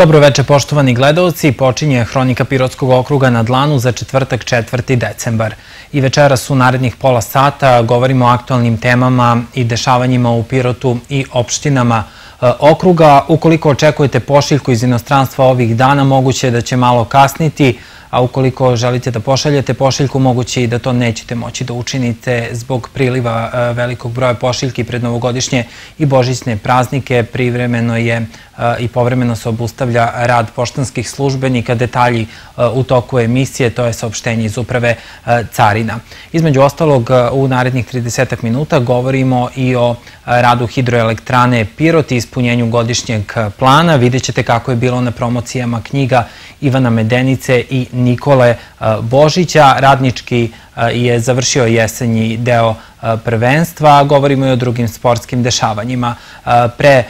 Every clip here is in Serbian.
Dobro veče poštovani gledalci, počinje Hronika Pirotskog okruga na dlanu za četvrtak 4. decembar. I večeras u narednih pola sata govorimo o aktualnim temama i dešavanjima u Pirotu i opštinama e, okruga. Ukoliko očekujete pošiljku iz inostranstva ovih dana, moguće je da će malo kasniti, a ukoliko želite da pošaljete pošiljku, moguće i da to nećete moći da učinite zbog priliva e, velikog broja pošiljki pred novogodišnje i božićne praznike. Privremeno je e, i povremeno se obustavlja rad poštanskih službenika. Detalji e, u toku emisije, to je saopštenje iz uprave Carina. Između ostalog, u narednih 30 minuta govorimo i o radu hidroelektrane Pirot i ispunjenju godišnjeg plana. Vidjet ćete kako je bilo na promocijama knjiga Ivana Medenice i Nikole e, Božića. Radnički e, je završio jesenji deo e, prvenstva. Govorimo i o drugim sportskim dešavanjima. Pre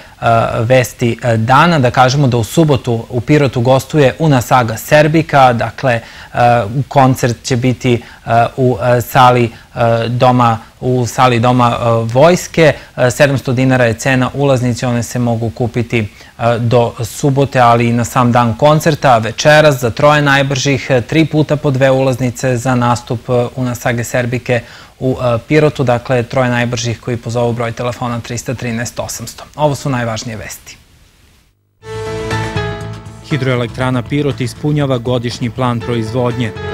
vesti dana, da kažemo da u subotu u Pirotu gostuje Una Saga Serbika, dakle koncert će biti u sali doma u sali doma vojske. 700 dinara je cena ulaznice, one se mogu kupiti do subote, ali i na sam dan koncerta. Večeras za troje najbržih, tri puta po dve ulaznice za nastup u Nasage Serbike u Pirotu, dakle troje najbržih koji pozovu broj telefona 313 800. Ovo su najvažnije vesti. Hidroelektrana Pirot ispunjava godišnji plan proizvodnje.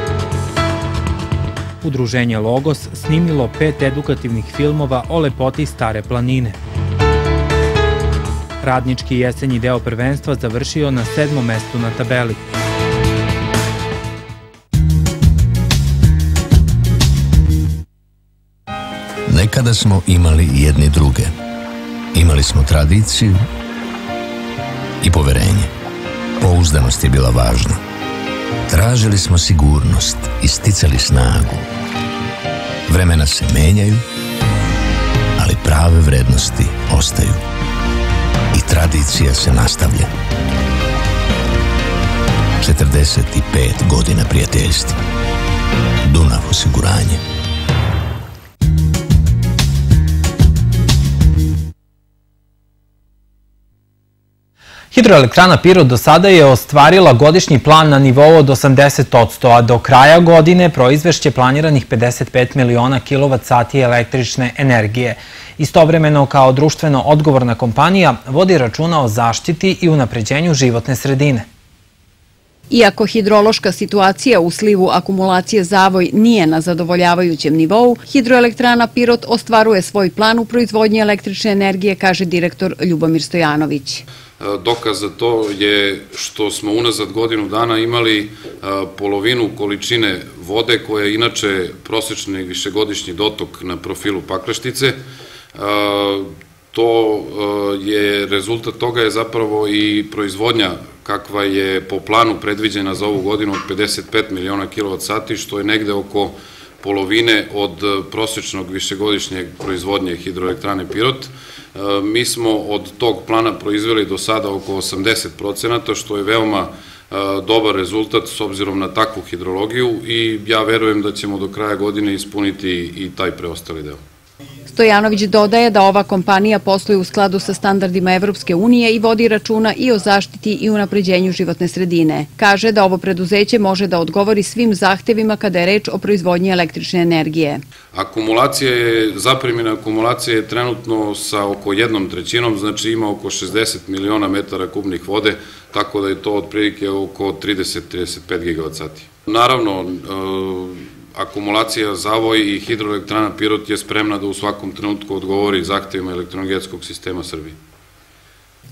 Udruženje Logos snimilo pet edukativnih filmova o lepoti Stare planine. Radnički jesenji deo prvenstva završio na sedmom mestu na tabeli. Nekada smo imali jedni druge. Imali smo tradiciju i poverenje. Pouzdanost je bila važna. Tražili smo sigurnost i sticali snagu. Vremena se menjaju, ali prave vrednosti ostaju. I tradicija se nastavlja. 45 godina prijateljstva. Dunav osiguranje. Hidroelektrana Pirot do sada je ostvarila godišnji plan na nivou od 80%, a do kraja godine proizvešće planiranih 55 miliona kilovat-sati električne energije. Istovremeno, kao društveno odgovorna kompanija, vodi računa o zaštiti i unapređenju životne sredine. Iako hidrološka situacija u slivu akumulacije Zavoj nije na zadovoljavajućem nivou, hidroelektrana Pirot ostvaruje svoj plan u proizvodnji električne energije, kaže direktor Ljubomir Stojanović. E, dokaz za to je što smo unazad godinu dana imali e, polovinu količine vode koja je inače prosečni višegodišnji dotok na profilu pakleštice. E, to je, rezultat toga je zapravo i proizvodnja kakva je po planu predviđena za ovu godinu od 55 miliona kWh, što je negde oko polovine od prosečnog višegodišnjeg proizvodnje hidroelektrane Pirot. E, mi smo od tog plana proizveli do sada oko 80%, što je veoma e, dobar rezultat s obzirom na takvu hidrologiju i ja verujem da ćemo do kraja godine ispuniti i taj preostali deo. Stojanović dodaje da ova kompanija posluje u skladu sa standardima Evropske unije i vodi računa i o zaštiti i unapređenju životne sredine. Kaže da ovo preduzeće može da odgovori svim zahtevima kada je reč o proizvodnji električne energije. Akumulacija je, zapremjena akumulacija je trenutno sa oko jednom trećinom, znači ima oko 60 miliona metara kubnih vode, tako da je to otprilike oko 30-35 gigavat sati. Naravno, e, akumulacija Zavoj i hidroelektrana Pirot je spremna da u svakom trenutku odgovori zahtevima elektroenergetskog sistema Srbije.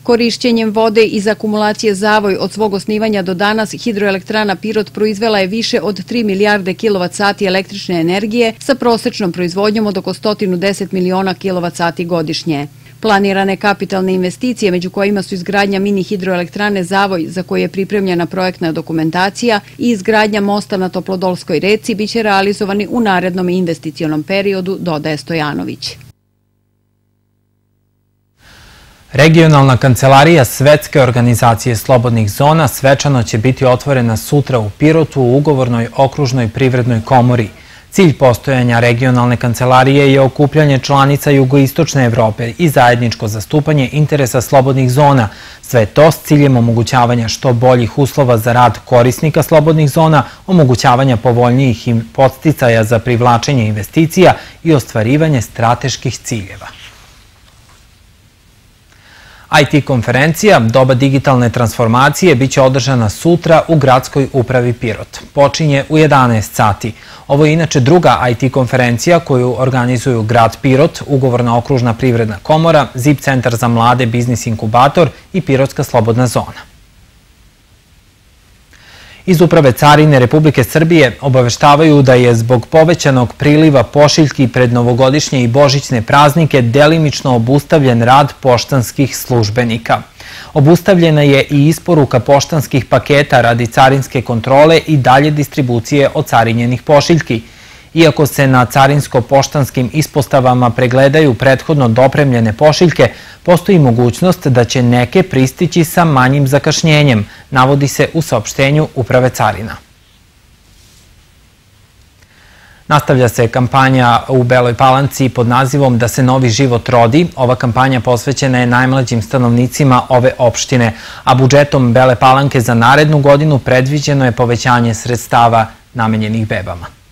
Korišćenjem vode iz akumulacije Zavoj od svog osnivanja do danas hidroelektrana Pirot proizvela je više od 3 milijarde kWh električne energije sa prosečnom proizvodnjom od oko 110 miliona kWh godišnje. Planirane kapitalne investicije, među kojima su izgradnja mini hidroelektrane Zavoj, za koje je pripremljena projektna dokumentacija, i izgradnja mosta na Toplodolskoj reci, biće realizovani u narednom investicionom periodu, dodaje Stojanović. Regionalna kancelarija Svetske organizacije slobodnih zona svečano će biti otvorena sutra u Pirotu u ugovornoj okružnoj privrednoj komori – Cilj postojanja regionalne kancelarije je okupljanje članica jugoistočne Evrope i zajedničko zastupanje interesa slobodnih zona, sve to s ciljem omogućavanja što boljih uslova za rad korisnika slobodnih zona, omogućavanja povoljnijih im podsticaja za privlačenje investicija i ostvarivanje strateških ciljeva. IT konferencija Doba digitalne transformacije biće održana sutra u gradskoj upravi Pirot. Počinje u 11 sati. Ovo je inače druga IT konferencija koju organizuju grad Pirot, Ugovorna okružna privredna komora, ZIP centar za mlade, biznis inkubator i Pirotska slobodna zona. Iz Uprave Carine Republike Srbije obaveštavaju da je zbog povećanog priliva pošiljki pred novogodišnje i božićne praznike delimično obustavljen rad poštanskih službenika. Obustavljena je i isporuka poštanskih paketa radi carinske kontrole i dalje distribucije ocarinjenih pošiljki – Iako se na carinsko-poštanskim ispostavama pregledaju prethodno dopremljene pošiljke, postoji mogućnost da će neke pristići sa manjim zakašnjenjem, navodi se u saopštenju Uprave Carina. Nastavlja se kampanja u Beloj Palanci pod nazivom Da se novi život rodi. Ova kampanja posvećena je najmlađim stanovnicima ove opštine, a budžetom Bele Palanke za narednu godinu predviđeno je povećanje sredstava namenjenih bebama.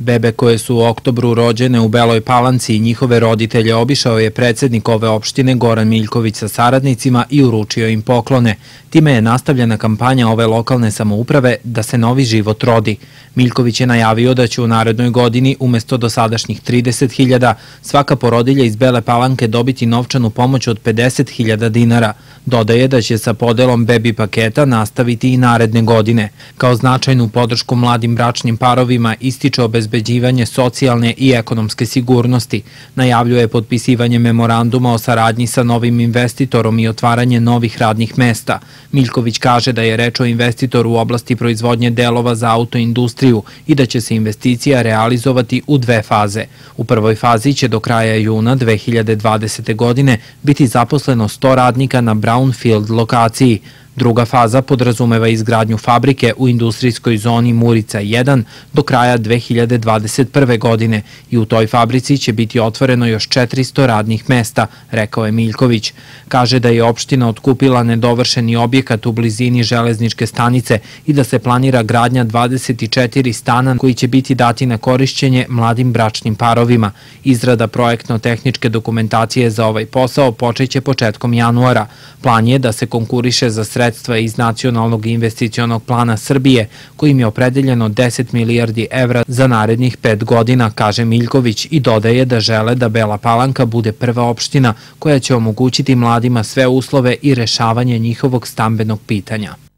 Bebe koje su u oktobru rođene u Beloj Palanci i njihove roditelje obišao je predsednik ove opštine Goran Miljković sa saradnicima i uručio im poklone. Time je nastavljena kampanja ove lokalne samouprave da se novi život rodi. Miljković je najavio da će u narednoj godini umesto dosadašnjih 30.000 svaka porodilja iz Bele Palanke dobiti novčanu pomoć od 50.000 dinara. Dodaje da će sa podelom bebi paketa nastaviti i naredne godine. Kao značajnu podršku mladim bračnim parovima ističe obezbeđivanje socijalne i ekonomske sigurnosti. Najavljuje potpisivanje memoranduma o saradnji sa novim investitorom i otvaranje novih radnih mesta. Miljković kaže da je reč o investitoru u oblasti proizvodnje delova za autoindustriju i da će se investicija realizovati u dve faze. U prvoj fazi će do kraja juna 2020. godine biti zaposleno 100 radnika na Brownfield lokaciji, Druga faza podrazumeva izgradnju fabrike u industrijskoj zoni Murica 1 do kraja 2021. godine i u toj fabrici će biti otvoreno još 400 radnih mesta, rekao je Miljković. Kaže da je opština otkupila nedovršeni objekat u blizini železničke stanice i da se planira gradnja 24 stana koji će biti dati na korišćenje mladim bračnim parovima. Izrada projektno-tehničke dokumentacije za ovaj posao počeće početkom januara. Plan je da se konkuriše za sredstva sredstva iz Nacionalnog investicionog plana Srbije, kojim je opredeljeno 10 milijardi evra za narednih pet godina, kaže Miljković i dodaje da žele da Bela Palanka bude prva opština koja će omogućiti mladima sve uslove i rešavanje njihovog stambenog pitanja.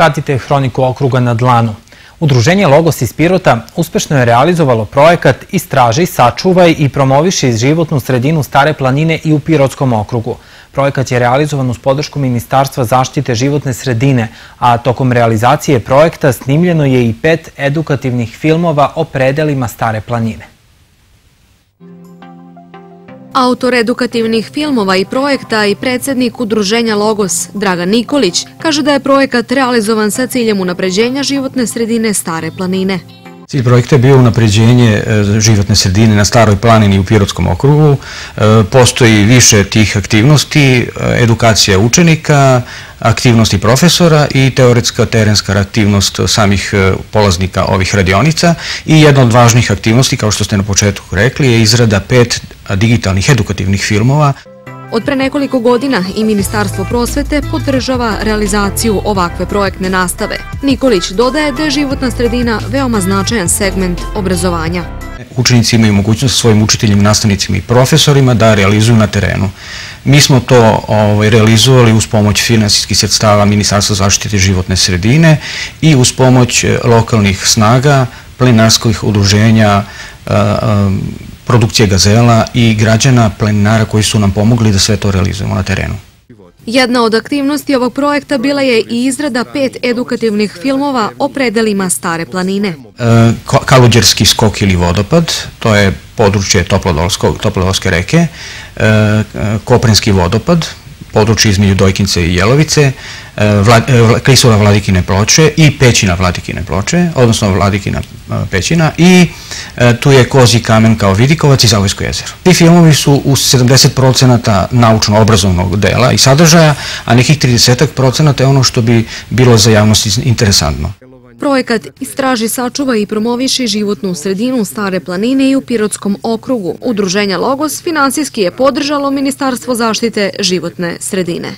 Pratite Hroniku okruga na dlanu. Udruženje Logos iz Pirota uspešno je realizovalo projekat Istraži, sačuvaj i promoviši životnu sredinu Stare planine i u Pirotskom okrugu. Projekat je realizovan uz podršku Ministarstva zaštite životne sredine, a tokom realizacije projekta snimljeno je i pet edukativnih filmova o predelima Stare planine. Autor edukativnih filmova i projekta i predsednik udruženja Logos Dragan Nikolić kaže da je projekat realizovan sa ciljem unapređenja životne sredine Stare planine. Cilj projekta je bio unapređenje e, životne sredine na Staroj planini u Pirotskom okrugu. E, postoji više tih aktivnosti, e, edukacija učenika, aktivnosti profesora i teoretska terenska aktivnost samih polaznika ovih radionica i jedna od važnih aktivnosti, kao što ste na početku rekli, je izrada pet digitalnih edukativnih filmova Od pre nekoliko godina i Ministarstvo prosvete podržava realizaciju ovakve projektne nastave. Nikolić dodaje da je životna sredina veoma značajan segment obrazovanja. Učenici imaju mogućnost svojim učiteljima, nastavnicima i profesorima da realizuju na terenu. Mi smo to ovaj, realizovali uz pomoć finansijskih sredstava Ministarstva zaštite životne sredine i uz pomoć e, lokalnih snaga, plenarskih udruženja, produkcije gazela i građana planinara koji su nam pomogli da sve to realizujemo na terenu. Jedna od aktivnosti ovog projekta bila je i izrada pet edukativnih filmova o predelima Stare planine. E, Kaluđerski skok ili vodopad, to je područje Toplodolske reke, Koprenski vodopad, područje između Dojkince i Jelovice, Klisova Vladikine ploče i Pećina Vladikine ploče, odnosno Vladikina Pećina i tu je Kozi kamen kao Vidikovac i Zavojsko jezero. Ti filmovi su u 70% naučno-obrazovnog dela i sadržaja, a nekih 30% je ono što bi bilo za javnost interesantno. Projekat istraži, sačuva i promoviše životnu sredinu Stare planine i u Pirotskom okrugu. Udruženja Logos finansijski je podržalo Ministarstvo zaštite životne sredine.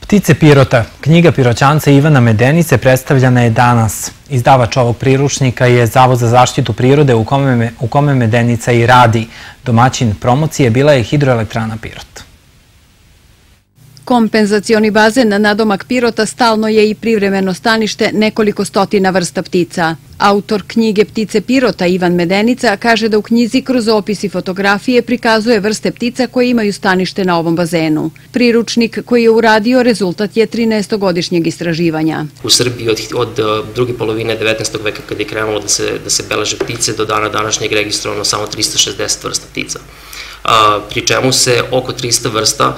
Ptice Pirota, knjiga piroćanca Ivana Medenice predstavljena je danas. Izdavač ovog priručnika je Zavod za zaštitu prirode u kome, u kome Medenica i radi. Domaćin promocije bila je hidroelektrana Pirot. Kompenzacioni bazen na nadomak Pirota stalno je i privremeno stanište nekoliko stotina vrsta ptica. Autor knjige Ptice Pirota Ivan Medenica kaže da u knjizi kroz opis i fotografije prikazuje vrste ptica koje imaju stanište na ovom bazenu. Priručnik koji je uradio rezultat je 13-godišnjeg istraživanja. U Srbiji od, od uh, druge polovine 19. veka kada je krenulo da se, da se beleže ptice do dana današnjeg registrovano samo 360 vrsta ptica pri čemu se oko 300 vrsta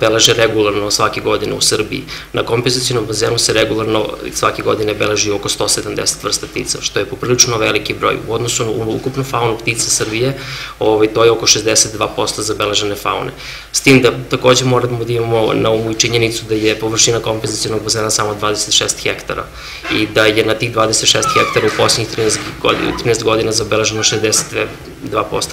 beleže regularno svake godine u Srbiji. Na kompenzacijnom bazenu se regularno svake godine beleži oko 170 vrsta ptica, što je poprilično veliki broj. U odnosu na ukupnu faunu ptica Srbije, ovaj, to je oko 62% zabeležene faune. S tim da takođe moramo da imamo na umu i činjenicu da je površina kompenzacijnog bazena samo 26 hektara i da je na tih 26 hektara u posljednjih 13 godina, 13 godina zabeleženo 62%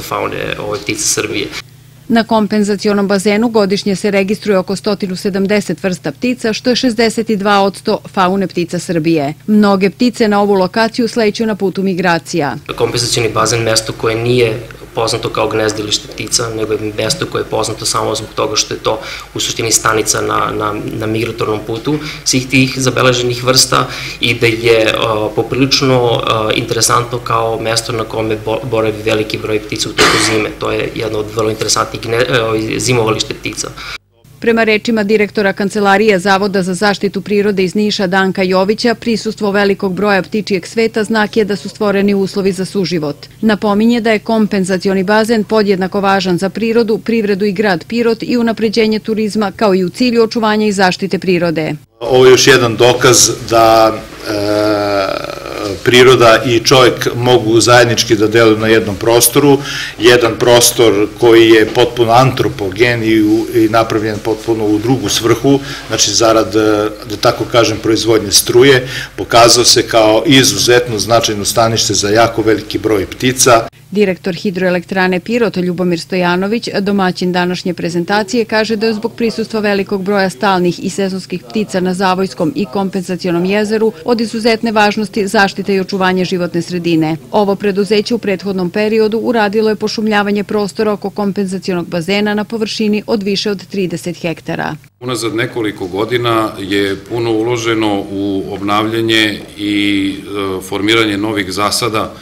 faune ovaj, ptica Srbije Srbije. Na kompenzacionom bazenu godišnje se registruje oko 170 vrsta ptica, što je 62 od faune ptica Srbije. Mnoge ptice na ovu lokaciju sleću na putu migracija. Kompenzacioni bazen mesto koje nije poznato kao gnezdilište ptica, nego je mesto koje je poznato samo zbog toga što je to u suštini stanica na, na, na migratornom putu svih tih zabeleženih vrsta i da je uh, poprilično uh, interesantno kao mesto na kome boravi veliki broj ptica u toku zime. To je jedno od vrlo interesantnih uh, zimovalište ptica. Prema rečima direktora Kancelarije Zavoda za zaštitu prirode iz Niša Danka Jovića, prisustvo velikog broja ptičijeg sveta znak je da su stvoreni uslovi za suživot. Napominje da je kompenzacioni bazen podjednako važan za prirodu, privredu i grad Pirot i unapređenje turizma kao i u cilju očuvanja i zaštite prirode. Ovo je još jedan dokaz da e, priroda i čovjek mogu zajednički da deluju na jednom prostoru, jedan prostor koji je potpuno antropogen i, i napravljen potpuno u drugu svrhu, znači zarad, da tako kažem, proizvodnje struje, pokazao se kao izuzetno značajno stanište za jako veliki broj ptica. Direktor hidroelektrane Pirot Ljubomir Stojanović, domaćin današnje prezentacije, kaže da je zbog prisustva velikog broja stalnih i sezonskih ptica na Zavojskom i kompensacionom jezeru od izuzetne važnosti zaštite i očuvanje životne sredine. Ovo preduzeće u prethodnom periodu uradilo je pošumljavanje prostora oko kompenzacionog bazena na površini od više od 30 hektara. Unazad nekoliko godina je puno uloženo u obnavljanje i e, formiranje novih zasada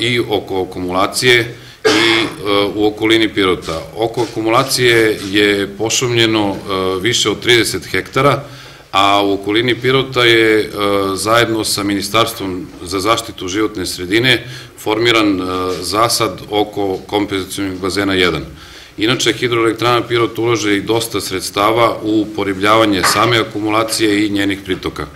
i oko akumulacije i u okolini Pirota. Oko akumulacije je pošumljeno više od 30 hektara, a u okolini Pirota je zajedno sa Ministarstvom za zaštitu životne sredine formiran zasad oko kompenzacijnog bazena 1. Inače, hidroelektrana Pirot ulože i dosta sredstava u poribljavanje same akumulacije i njenih pritoka.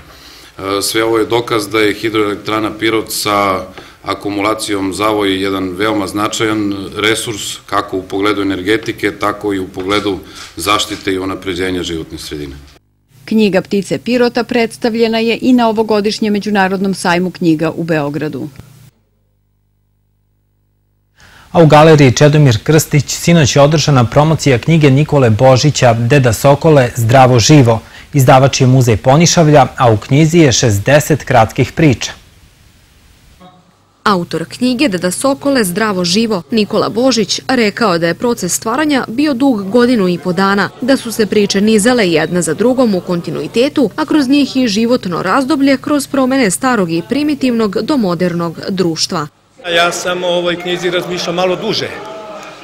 Sve ovo je dokaz da je hidroelektrana Pirot sa akumulacijom Zavoj jedan veoma značajan resurs kako u pogledu energetike, tako i u pogledu zaštite i onapređenja životne sredine. Knjiga Ptice Pirota predstavljena je i na ovogodišnjem Međunarodnom sajmu knjiga u Beogradu. A u galeriji Čedomir Krstić sinoć je održana promocija knjige Nikole Božića Deda Sokole Zdravo živo. Izdavač je muzej Ponišavlja, a u knjizi je 60 kratkih priča. Autor knjige Deda Sokole Zdravo živo Nikola Božić rekao da je proces stvaranja bio dug godinu i po dana, da su se priče nizale jedna za drugom u kontinuitetu, a kroz njih i životno razdoblje kroz promene starog i primitivnog do modernog društva. Ja sam o ovoj knjizi razmišljao malo duže,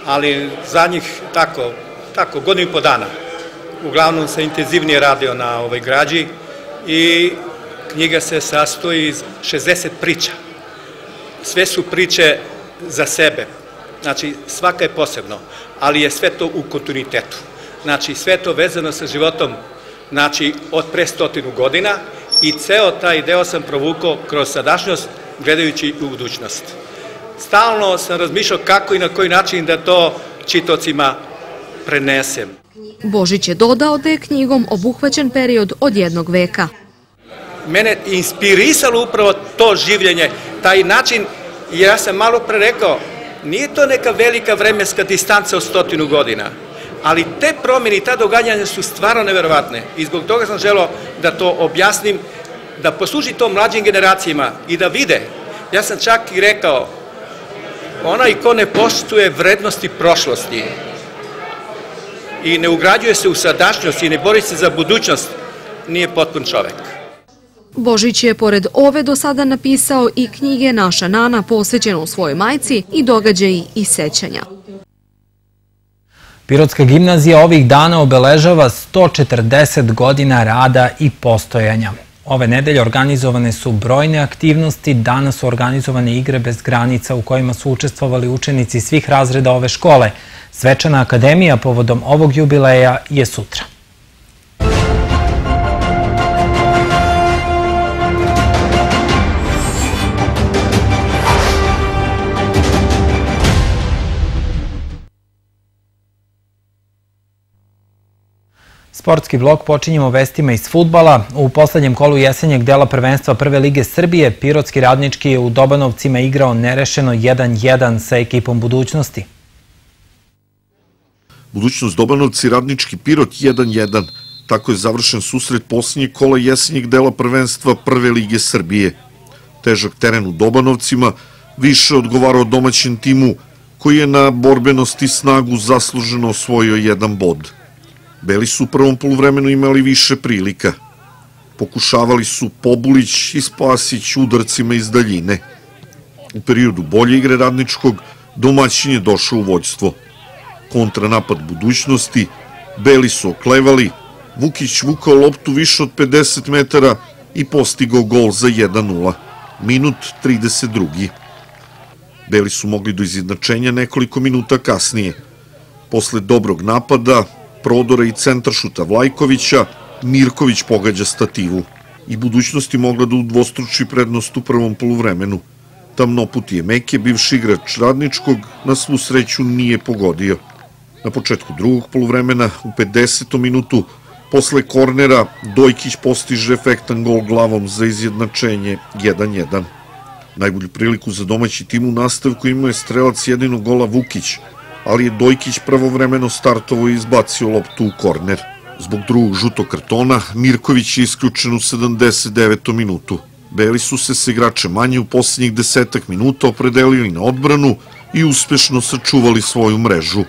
ali zadnjih tako, tako godinu i po dana. Uglavnom se intenzivnije radio na ovoj građi i knjiga se sastoji iz 60 priča sve su priče za sebe. Znači, svaka je posebno, ali je sve to u kontinuitetu. Znači, sve to vezano sa životom, znači, od pre stotinu godina i ceo taj deo sam provukao kroz sadašnjost, gledajući u budućnost. Stalno sam razmišljao kako i na koji način da to čitocima prenesem. Božić je dodao da je knjigom obuhvaćen period od jednog veka. Mene inspirisalo upravo to življenje, taj način, ja sam malo pre rekao, nije to neka velika vremenska distanca od stotinu godina, ali te promjene i ta događanja su stvarno neverovatne i zbog toga sam želeo da to objasnim, da posluži to mlađim generacijama i da vide. Ja sam čak i rekao, onaj ko ne poštuje vrednosti prošlosti i ne ugrađuje se u sadašnjost i ne bori se za budućnost, nije potpun čovek. Božić je pored ove do sada napisao i knjige Naša Nana posvećenu svojoj majci i događaji i sećanja. Pirotska gimnazija ovih dana obeležava 140 godina rada i postojanja. Ove nedelje organizovane su brojne aktivnosti, danas su organizovane igre bez granica u kojima su učestvovali učenici svih razreda ove škole. Svečana akademija povodom ovog jubileja je sutra. Sportski blok počinjemo vestima iz futbala. U poslednjem kolu jesenjeg dela prvenstva Prve lige Srbije, Pirotski radnički je u Dobanovcima igrao nerešeno 1-1 sa ekipom budućnosti. Budućnost Dobanovci radnički Pirot 1-1. Tako je završen susret posljednjeg kola jesenjeg dela prvenstva Prve lige Srbije. Težak teren u Dobanovcima više odgovarao domaćem timu koji je na borbenosti snagu zasluženo osvojio jedan bod. Beli su u prvom polovremenu imali više prilika. Pokušavali su Pobulić i Spasić udarcima iz daljine. U periodu bolje igre radničkog domaćin je došao u vođstvo. Kontranapad budućnosti, Beli su oklevali, Vukić vukao loptu više od 50 metara i postigao gol za 1-0. Minut 32. Beli su mogli do izjednačenja nekoliko minuta kasnije. Posle dobrog napada, prodora i centaršuta Vlajkovića, Mirković pogađa stativu i budućnosti mogla da udvostruči prednost u prvom poluvremenu. Tamnoput je Meke, bivši igrač radničkog, na svu sreću nije pogodio. Na početku drugog poluvremena, u 50. minutu, posle kornera, Dojkić postiže efektan gol glavom za izjednačenje 1-1. Najbolju priliku za domaći tim u nastavku imao je strelac jedinog gola Vukić, ali je Dojkić pravovremeno startovo i izbacio loptu u korner. Zbog drugog žutog kartona, Mirković je isključen u 79. minutu. Beli su se s igrače manje u posljednjih desetak minuta opredelili na odbranu i uspešno sačuvali svoju mrežu.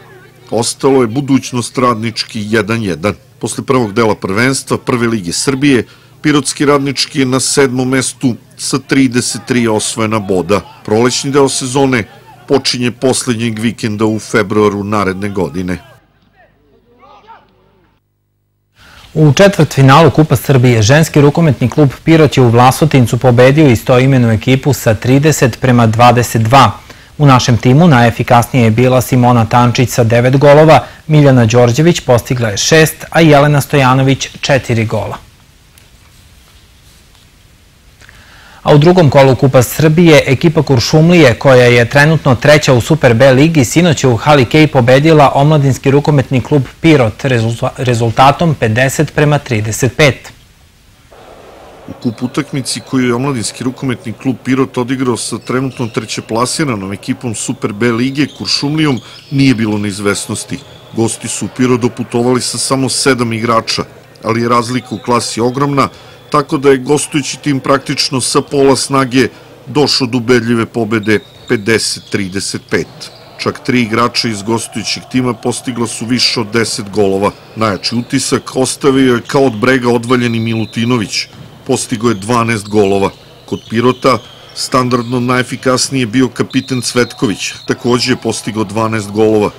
Ostalo je budućnost radnički 1-1. Posle prvog dela prvenstva Prve lige Srbije, Pirotski radnički je na sedmom mestu sa 33 osvojena boda. Prolećni deo sezone počinje poslednjeg vikenda u februaru naredne godine. U četvrt finalu Kupa Srbije ženski rukometni klub Pirot je u Vlasotincu pobedio istoimenu ekipu sa 30 prema 22. U našem timu najefikasnije je bila Simona Tančić sa 9 golova, Miljana Đorđević postigla je 6, a Jelena Stojanović 4 gola. A u drugom kolu Kupa Srbije ekipa Kuršumlije, koja je trenutno treća u Super B ligi, sinoć je u Hali Kej pobedila omladinski rukometni klub Pirot rezultatom 50 prema 35. U kup utakmici koju je omladinski rukometni klub Pirot odigrao sa trenutno treće plasiranom ekipom Super B lige Kuršumlijom nije bilo neizvesnosti. Gosti su u Pirot doputovali sa samo sedam igrača, ali je razlika u klasi ogromna, tako da je gostujući tim praktično sa pola snage došao do ubedljive pobede 50-35. Čak tri igrača iz gostujućeg tima postigla su više od 10 golova. Najjači utisak ostavio je kao od brega odvaljeni Milutinović. Postigo je 12 golova. Kod Pirota standardno najefikasnije bio kapiten Cvetković. Takođe je postigao 12 golova.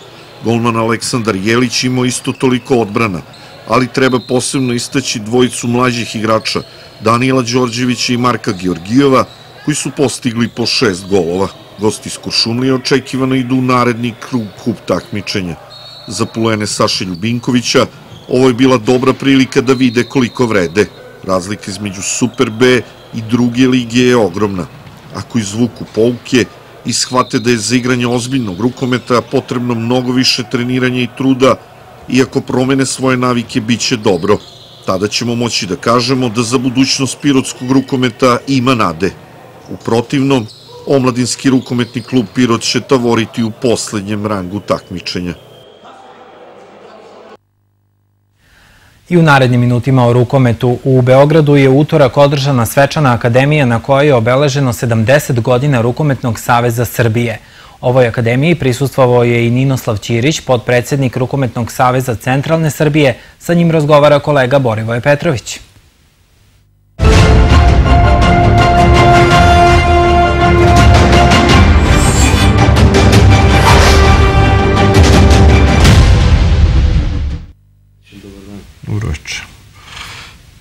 Golman Aleksandar Jelić imao isto toliko odbrana ali treba posebno istaći dvojicu mlađih igrača, Danila Đorđevića i Marka Georgijeva, koji su postigli po šest golova. Gosti iz Kuršumlije očekivano idu u naredni krug kup takmičenja. Za pulene Saše Ljubinkovića ovo je bila dobra prilika da vide koliko vrede. Razlika između Super B i druge lige je ogromna. Ako izvuku pouke i shvate da je za igranje ozbiljnog rukometa potrebno mnogo više treniranja i truda, iako promene svoje navike, bit će dobro. Tada ćemo moći da kažemo da za budućnost pirotskog rukometa ima nade. U protivnom, Omladinski rukometni klub Pirot će tavoriti u poslednjem rangu takmičenja. I u narednim minutima o rukometu u Beogradu je utorak održana svečana akademija na kojoj je obeleženo 70 godina Rukometnog saveza Srbije. Ovoj akademiji prisustvovao je i Ninoslav Ćirić, podpredsednik Rukometnog saveza Centralne Srbije. Sa njim razgovara kolega Borivoje Petrović.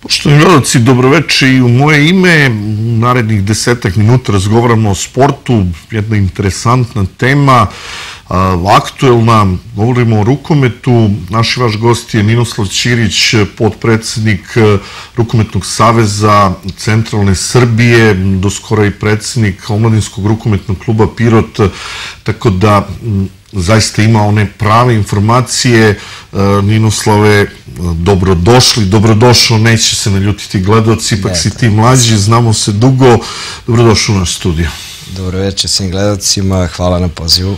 Poštovni gledalci, dobroveče i u moje ime. U narednih desetak minuta razgovaramo o sportu, jedna interesantna tema, aktuelna, govorimo o rukometu. Naš vaš gost je Ninoslav Ćirić, podpredsednik Rukometnog saveza Centralne Srbije, doskora i predsednik Omladinskog rukometnog kluba Pirot, tako da zaista ima one prave informacije. E, Ninoslave, dobrodošli, dobrodošao, neće se naljutiti gledalci, ipak si ti mlađi, znamo se dugo. Dobrodošao u naš studio. Dobro večer svim gledalcima, hvala na pozivu.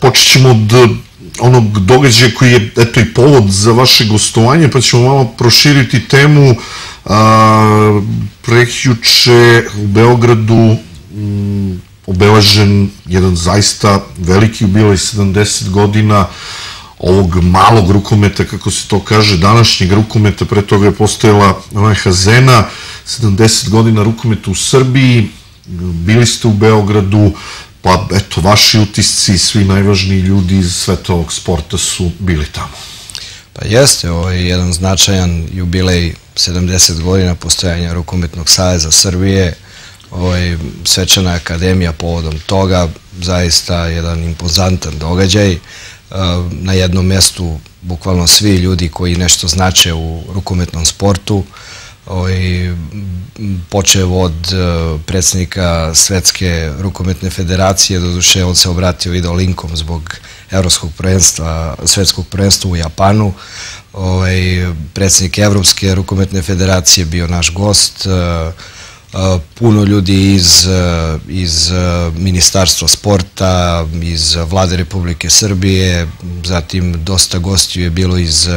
počet ćemo od onog događaja koji je eto i povod za vaše gostovanje, pa ćemo malo proširiti temu. Prekjuče u Beogradu obeležen jedan zaista veliki jubilej 70 godina ovog malog rukometa, kako se to kaže, današnjeg rukometa, pre toga je postojala ona Hazena, 70 godina rukometa u Srbiji, bili ste u Beogradu, pa eto, vaši utisci, svi najvažniji ljudi iz svetovog sporta su bili tamo. Pa jeste, ovo je jedan značajan jubilej 70 godina postojanja Rukometnog saveza Srbije, ovaj, svečana akademija povodom toga, zaista jedan impozantan događaj. E, na jednom mestu bukvalno svi ljudi koji nešto znače u rukometnom sportu, ovaj, počev od e, predsednika Svetske rukometne federacije, doduše on se obratio video linkom zbog evropskog prvenstva, svetskog prvenstva u Japanu, ovaj, predsednik Evropske rukometne federacije bio naš gost, uh, puno ljudi iz, iz Ministarstva sporta, iz Vlade Republike Srbije, zatim dosta gostiju je bilo iz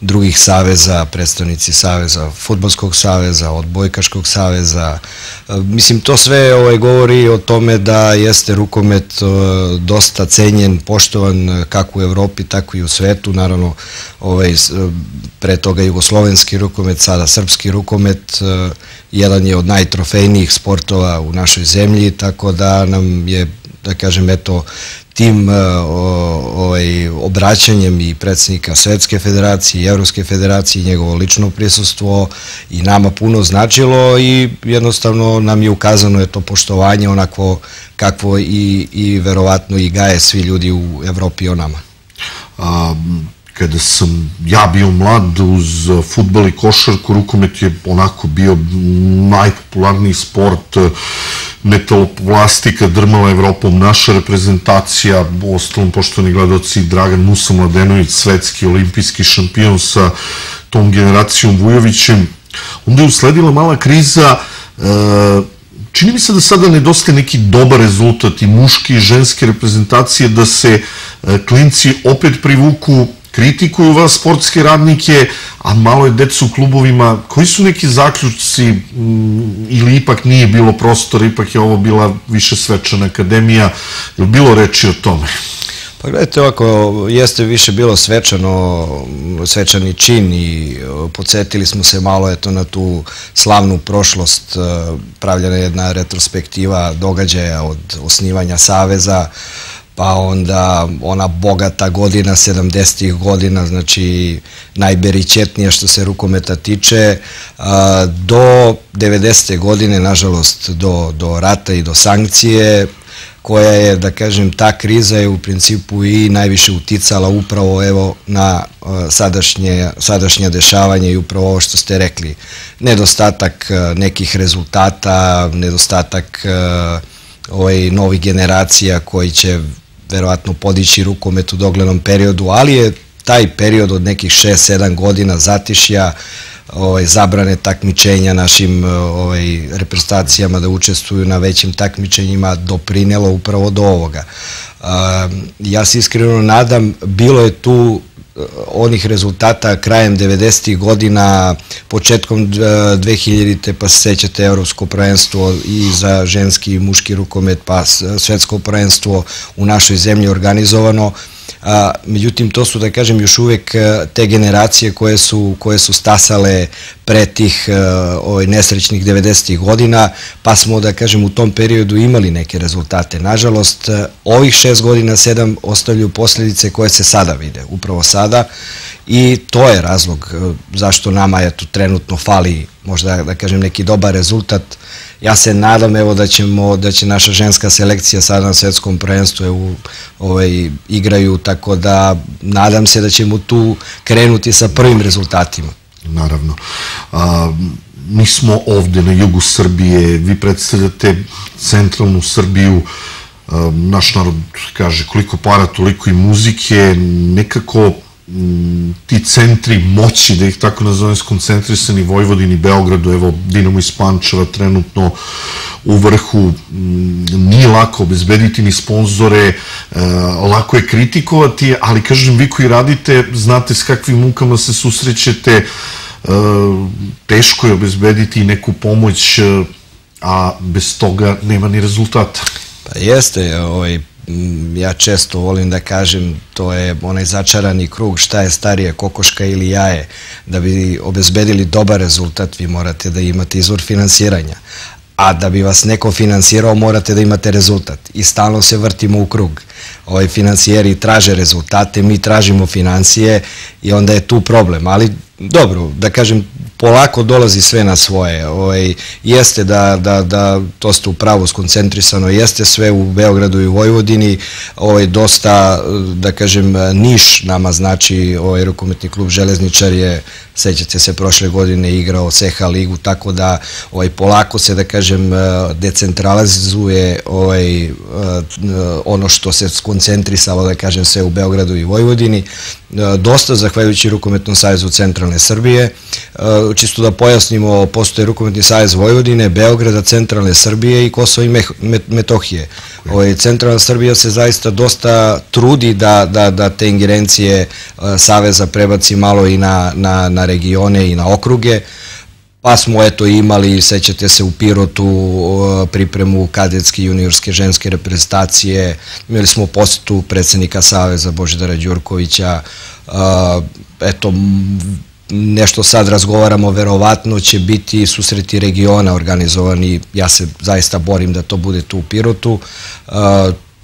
drugih saveza, predstavnici saveza, Futbolskog saveza, Odbojkaškog saveza. Mislim, to sve ovaj, govori o tome da jeste rukomet dosta cenjen, poštovan kako u Evropi, tako i u svetu. Naravno, ovaj, pre toga jugoslovenski rukomet, sada srpski rukomet, jedan je od najtrofejnijih sportova u našoj zemlji, tako da nam je, da kažem, eto, tim uh, ovaj, obraćanjem i predsednika Svetske federacije i Evropske federacije njegovo lično prisustvo i nama puno značilo i jednostavno nam je ukazano je to poštovanje onako kakvo i, i verovatno i gaje svi ljudi u Evropi o nama. Kada sam ja bio mlad uz futbol i košarku, rukomet je onako bio najpopularniji sport, metaloplastika drmala Evropom, naša reprezentacija, ostalom poštovani gledoci, Dragan Musa Mladenović, svetski olimpijski šampion sa tom generacijom Vujovićem. Onda je usledila mala kriza, e, čini mi se da sada nedostaje neki dobar rezultat i muške i ženske reprezentacije da se klinci opet privuku kritikuju vas sportske radnike, a malo je deca u klubovima. Koji su neki zaključci mm, ili ipak nije bilo prostora, ipak je ovo bila više svečana akademija, je bilo reči o tome? Pa gledajte ovako, jeste više bilo svečano, svečani čin i podsjetili smo se malo eto na tu slavnu prošlost, e, pravljena jedna retrospektiva događaja od osnivanja Saveza, pa onda ona bogata godina 70. godina, znači najberičetnija što se rukometa tiče, do 90. godine, nažalost, do, do rata i do sankcije, koja je, da kažem, ta kriza je u principu i najviše uticala upravo evo na sadašnje, sadašnje dešavanje i upravo ovo što ste rekli. Nedostatak nekih rezultata, nedostatak ovaj, novih generacija koji će verovatno podići rukomet u doglednom periodu, ali je taj period od nekih 6-7 godina zatišja ovaj, zabrane takmičenja našim ovaj, reprezentacijama da učestvuju na većim takmičenjima doprinelo upravo do ovoga. Ja se iskreno nadam, bilo je tu onih rezultata krajem 90. godina, početkom 2000. pa se sećate Evropsko prvenstvo i za ženski i muški rukomet, pa svetsko prvenstvo u našoj zemlji organizovano. A, međutim, to su, da kažem, još uvek te generacije koje su, koje su stasale pre tih ovaj, nesrećnih 90. godina, pa smo, da kažem, u tom periodu imali neke rezultate. Nažalost, ovih šest godina, sedam, ostavljaju posljedice koje se sada vide, upravo sada, i to je razlog zašto nama eto, trenutno fali možda da kažem neki dobar rezultat. Ja se nadam evo da ćemo da će naša ženska selekcija sada na svetskom prvenstvu evo, ovaj igraju tako da nadam se da ćemo tu krenuti sa prvim rezultatima. Naravno. A, mi smo ovde na jugu Srbije, vi predstavljate centralnu Srbiju, naš narod kaže koliko para, toliko i muzike, nekako ti centri moći, da ih tako nazovem, skoncentrisani Vojvodini, Beogradu, evo Dinamo iz Pančeva trenutno u vrhu, nije lako obezbediti ni sponzore, e, lako je kritikovati, ali kažem, vi koji radite, znate s kakvim mukama se susrećete, e, teško je obezbediti neku pomoć, e, a bez toga nema ni rezultata. Pa jeste, ovaj, Mm, ja često volim da kažem, to je onaj začarani krug, šta je starije, kokoška ili jaje. Da bi obezbedili dobar rezultat, vi morate da imate izvor finansiranja. A da bi vas neko finansirao, morate da imate rezultat. I stalno se vrtimo u krug. Ovi financijeri traže rezultate, mi tražimo financije i onda je tu problem. Ali dobro, da kažem, polako dolazi sve na svoje. Ovaj, jeste da, da, da, to ste u pravu skoncentrisano, jeste sve u Beogradu i Vojvodini, ovaj, dosta, da kažem, Niš nama znači, ovaj, rukometni klub Železničar je, sećate se, prošle godine igrao CH ligu, tako da ovaj, polako se, da kažem, decentralizuje ovaj, ono što se skoncentrisalo, da kažem, sve u Beogradu i Vojvodini. Dosta, zahvaljujući Rukometnom savezu Centralne Srbije, čisto da pojasnimo, postoje Rukometni savez Vojvodine, Beograda, Centralne Srbije i Kosova i Metohije. Ovaj, Centralna Srbija se zaista dosta trudi da, da, da te ingerencije e, Saveza prebaci malo i na, na, na regione i na okruge. Pa smo eto imali, sećate se u Pirotu, e, pripremu kadetske juniorske ženske reprezentacije, imali smo posetu predsednika Saveza Božidara Đurkovića, e, eto, nešto sad razgovaramo, verovatno će biti susreti regiona organizovani, ja se zaista borim da to bude tu u Pirotu,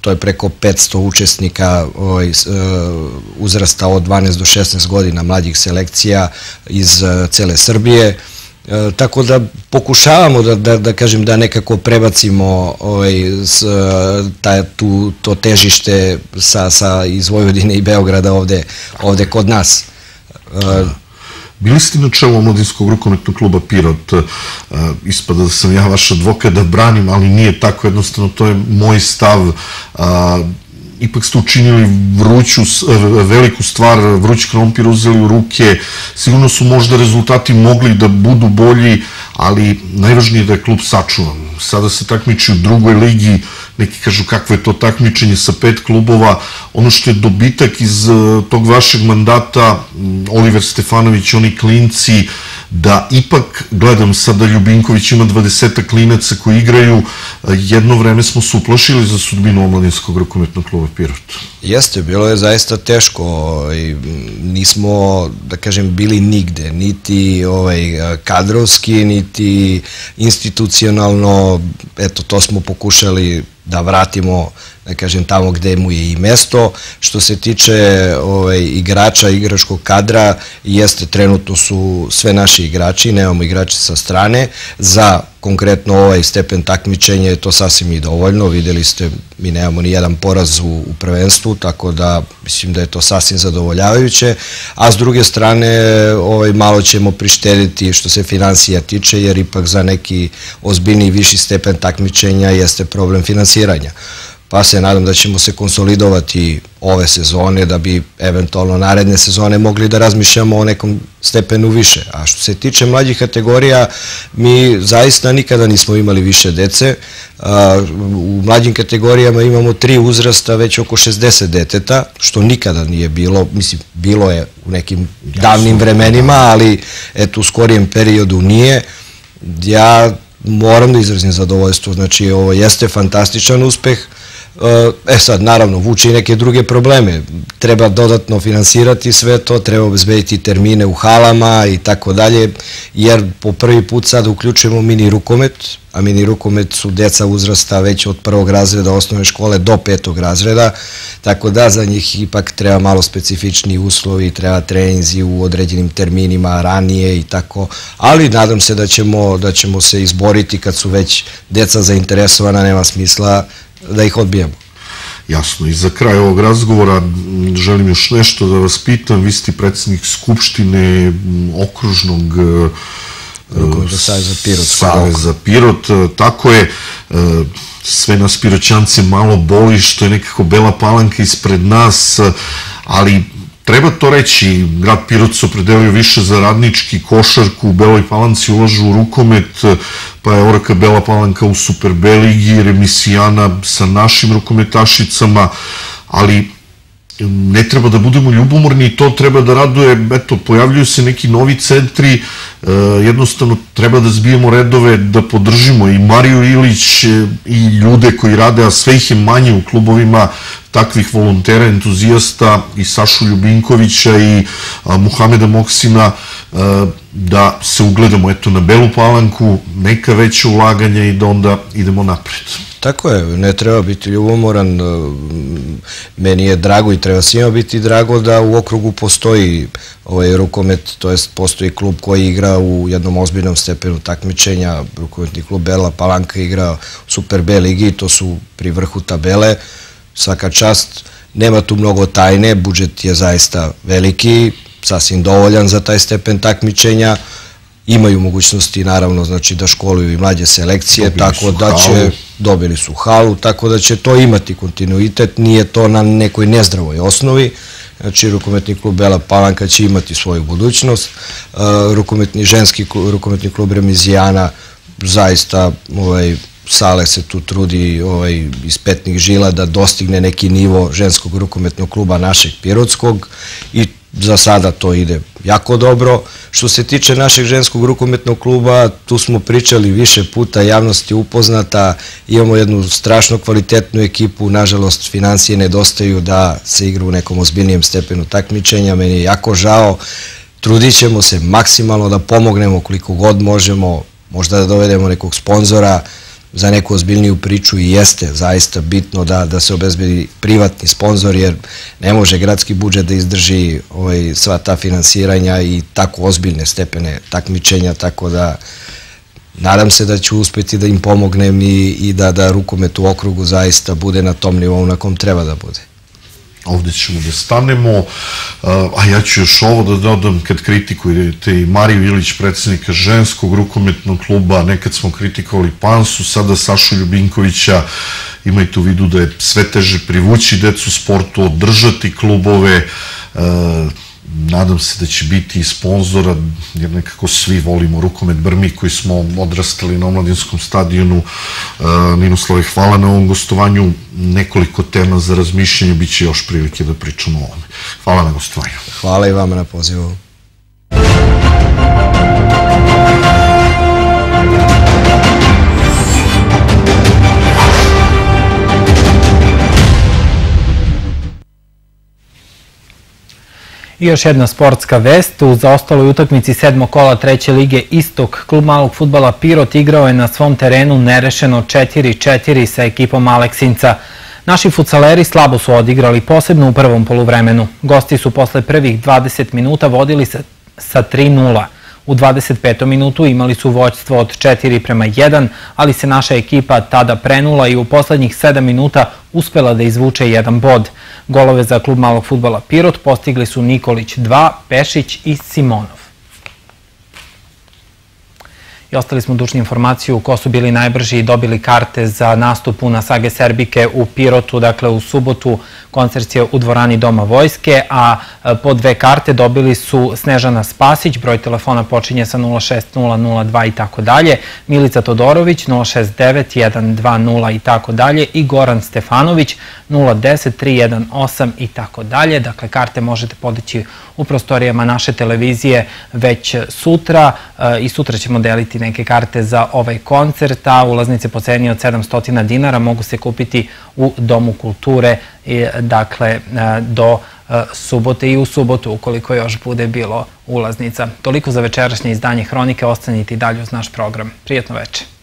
to je preko 500 učesnika ovaj, e, uzrasta od 12 do 16 godina mlađih selekcija iz e, cele Srbije, E, tako da pokušavamo da, da, da kažem da nekako prebacimo ovaj, tu, to težište sa, sa iz Vojvodine i Beograda ovde, ovde kod nas. E, Bili ste na čelu omladinskog rukometnog kluba Pirot, e, ispada da sam ja vaš advokat da branim, ali nije tako jednostavno, to je moj stav, ipak ste učinili vruću, veliku stvar, vruć krompir uzeli u ruke, sigurno su možda rezultati mogli da budu bolji, ali najvažnije je da je klub sačuvan. Sada se takmiči u drugoj ligi, neki kažu kakvo je to takmičenje sa pet klubova. Ono što je dobitak iz e, tog vašeg mandata, Oliver Stefanović, oni klinci, da ipak, gledam sada Ljubinković ima 20 klinaca koji igraju, e, jedno vreme smo se uplašili za sudbinu omladinskog rukometnog kluba Pirot. Jeste, bilo je zaista teško i nismo, da kažem, bili nigde, niti ovaj, kadrovski, niti institucionalno, eto, to smo pokušali da vratimo da kažem, tamo gde mu je i mesto. Što se tiče ovaj, igrača, igračkog kadra, jeste trenutno su sve naši igrači, nemamo igrače sa strane. Za konkretno ovaj stepen takmičenja je to sasvim i dovoljno. Videli ste, mi nemamo ni jedan poraz u, prvenstvu, tako da mislim da je to sasvim zadovoljavajuće. A s druge strane, ovaj, malo ćemo prištediti što se financija tiče, jer ipak za neki ozbiljni viši stepen takmičenja jeste problem finansiranja pa se nadam da ćemo se konsolidovati ove sezone da bi eventualno naredne sezone mogli da razmišljamo o nekom stepenu više. A što se tiče mlađih kategorija, mi zaista nikada nismo imali više dece. U mlađim kategorijama imamo tri uzrasta već oko 60 deteta, što nikada nije bilo, mislim, bilo je u nekim davnim vremenima, ali eto u skorijem periodu nije. Ja moram da izrazim zadovoljstvo, znači ovo jeste fantastičan uspeh, E sad, naravno, vuče i neke druge probleme. Treba dodatno finansirati sve to, treba obezbediti termine u halama i tako dalje, jer po prvi put sad uključujemo mini rukomet, a mini rukomet su deca uzrasta već od prvog razreda osnovne škole do petog razreda, tako da za njih ipak treba malo specifični uslovi, treba treninzi u određenim terminima ranije i tako, ali nadam se da ćemo, da ćemo se izboriti kad su već deca zainteresovana, nema smisla da ih odbijemo. Jasno, i za kraj ovog razgovora želim još nešto da vas pitam. Vi ste predsednik Skupštine okružnog e, Saveza Pirot. Saveza Pirot, e, tako je. E, sve nas piroćance malo boli što je nekako Bela Palanka ispred nas, ali Treba to reći, grad Pirot se opredelio više za radnički košarku, u Beloj Palanci ulažu u rukomet, pa je Oraka Bela Palanka u Super B ligi, Remisijana sa našim rukometašicama, ali ne treba da budemo ljubomorni i to treba da raduje, eto, pojavljuju se neki novi centri, e, jednostavno treba da zbijemo redove, da podržimo i Mariju Ilić e, i ljude koji rade, a sve ih je manje u klubovima, takvih volontera, entuzijasta i Sašu Ljubinkovića i Muhameda Moksina, da se ugledamo eto na Belu Palanku, neka veća ulaganja i da onda idemo napred. Tako je, ne treba biti ljubomoran, meni je drago i treba svima biti drago da u okrugu postoji ovaj rukomet, to jest postoji klub koji igra u jednom ozbiljnom stepenu takmičenja, rukometni klub Bela Palanka igra u Super B ligi, to su pri vrhu tabele, svaka čast, nema tu mnogo tajne, budžet je zaista veliki, sasvim dovoljan za taj stepen takmičenja, imaju mogućnosti naravno znači da školuju i mlađe selekcije, dobili tako da će halu. dobili su halu, tako da će to imati kontinuitet, nije to na nekoj nezdravoj osnovi. Znači, rukometni klub Bela Palanka će imati svoju budućnost. Uh, rukometni ženski rukometni klub Remizijana zaista ovaj, Sale se tu trudi ovaj, iz petnih žila da dostigne neki nivo ženskog rukometnog kluba našeg Pirotskog i za sada to ide jako dobro. Što se tiče našeg ženskog rukometnog kluba, tu smo pričali više puta, javnost je upoznata, imamo jednu strašno kvalitetnu ekipu, nažalost financije nedostaju da se igra u nekom ozbiljnijem stepenu takmičenja, meni je jako žao, trudit ćemo se maksimalno da pomognemo koliko god možemo, možda da dovedemo nekog sponzora, za neku ozbiljniju priču i jeste zaista bitno da, da se obezbedi privatni sponsor jer ne može gradski budžet da izdrži ovaj, sva ta finansiranja i tako ozbiljne stepene takmičenja, tako da nadam se da ću uspeti da im pomognem i, i da, da rukomet u okrugu zaista bude na tom nivou na kom treba da bude ovde ćemo da stanemo, a ja ću još ovo da dodam kad kritikujete i Mariju Ilić, predsednika ženskog rukometnog kluba, nekad smo kritikovali Pansu, sada Sašu Ljubinkovića, imajte u vidu da je sve teže privući decu sportu, održati klubove, nadam se da će biti i sponzora, jer nekako svi volimo rukomet Brmi koji smo odrastali na omladinskom stadionu. E, Ninoslave, hvala na ovom gostovanju. Nekoliko tema za razmišljanje, bit će još prilike da pričamo o ovome. Hvala na gostovanju. Hvala i vama na pozivu. I još jedna sportska vest. U zaostaloj utakmici sedmog kola treće lige Istok, klub malog futbala Pirot igrao je na svom terenu nerešeno 4-4 sa ekipom Aleksinca. Naši futsaleri slabo su odigrali, posebno u prvom poluvremenu. Gosti su posle prvih 20 minuta vodili sa 3-0. U 25. minutu imali su voćstvo od 4 prema 1, ali se naša ekipa tada prenula i u poslednjih 7 minuta uspela da izvuče jedan bod. Golove za klub malog futbola Pirot postigli su Nikolić 2, Pešić i Simonov. I ostali smo dužni informaciju ko su bili najbrži i dobili karte za nastupu na Sage Serbike u Pirotu, dakle u subotu koncert je u dvorani Doma Vojske, a e, po dve karte dobili su Snežana Spasić, broj telefona počinje sa 06002 i tako dalje, Milica Todorović 069 i tako dalje i Goran Stefanović 010 i tako dalje. Dakle, karte možete podići u prostorijama naše televizije već sutra e, i sutra ćemo deliti neke karte za ovaj koncert, a ulaznice po ceni od 700 dinara mogu se kupiti u Domu kulture, dakle, e, do e, subote i u subotu, ukoliko još bude bilo ulaznica. Toliko za večerašnje izdanje Hronike, ostanite i dalje uz naš program. Prijetno večer.